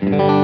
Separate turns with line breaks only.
Bye.